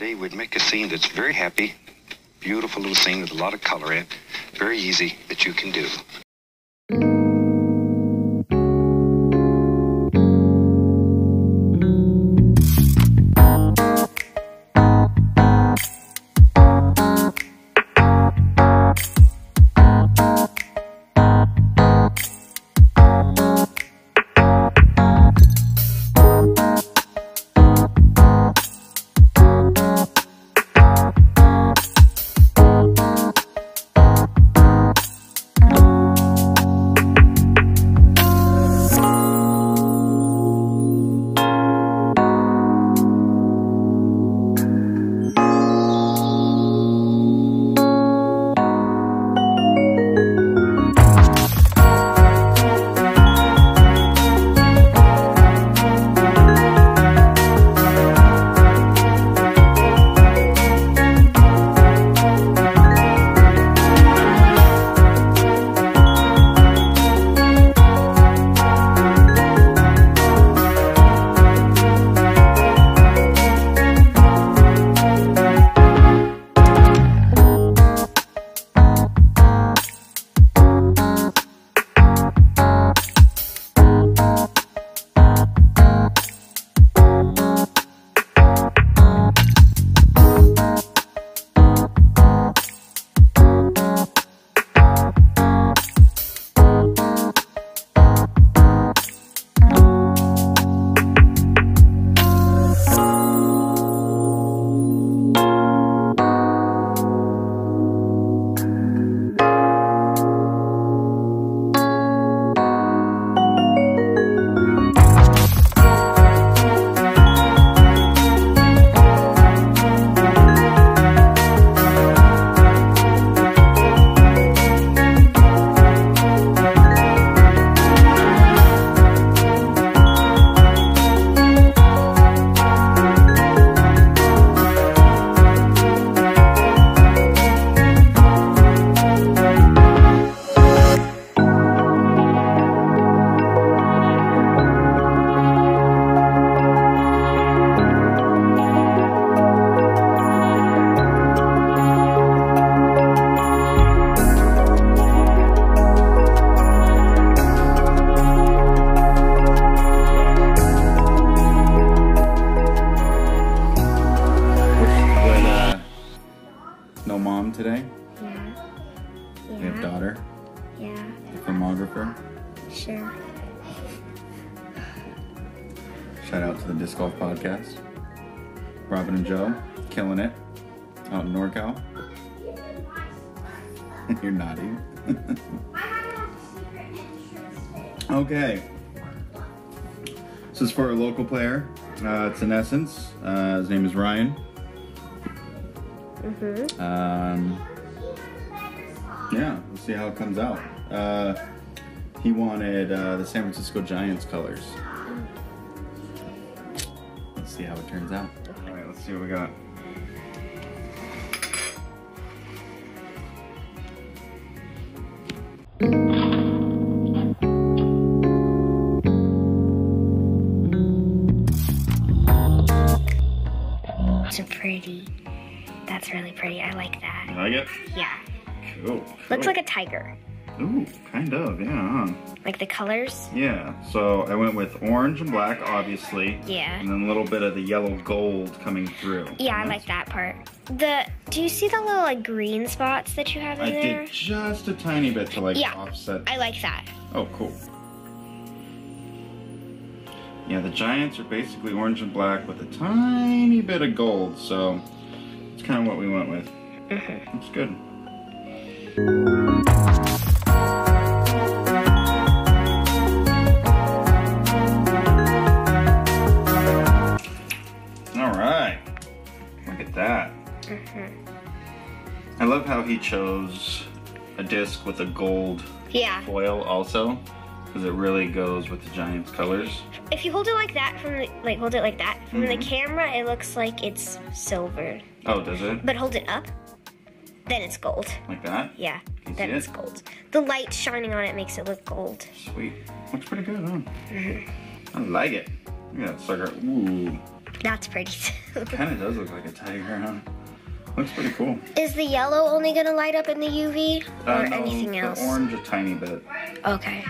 Today we'd make a scene that's very happy, beautiful little scene with a lot of color in it, very easy that you can do. No mom today. Yeah. You have daughter, Yeah. the filmographer. Sure. Shout out to the Disc Golf Podcast. Robin and Joe, killing it out in NorCal. You're nodding. okay. This is for a local player. Uh, it's in Essence. Uh, his name is Ryan. Mhm. Um, yeah, we'll see how it comes out. Uh, he wanted uh, the San Francisco Giants colors. Let's see how it turns out. All right, let's see what we got. So pretty. That's really pretty. I like You that. like it? Yeah. Cool. Looks like a tiger. Ooh, kind of, yeah. Like the colors. Yeah, so I went with orange and black, obviously. Yeah. And then a little bit of the yellow gold coming through. Yeah, I like that part. The do you see the little like green spots that you have in I there? I did just a tiny bit to like Yeah. offset. I like that. Oh, cool. Yeah, the Giants are basically orange and black with a tiny bit of gold, so it's kind of what we went with. Mm-hmm. It's good. All right. Look at that. Mm-hmm. I love how he chose a disc with a gold Yeah. foil also because it really goes with the Giants colors. If you hold it like that from the like hold it like that from the Mhm. camera, it looks like it's silver. Oh, does it? But hold it up, then it's gold. Like that? Yeah, then it's it? gold. The light shining on it makes it look gold. Sweet. Looks pretty good, huh? I like it. Look at that sucker. Ooh. That's pretty. kind of does look like a tiger, huh? Looks pretty cool. Is the yellow only gonna light up in the UV or Uh, no, anything the else? orange a tiny bit. Okay.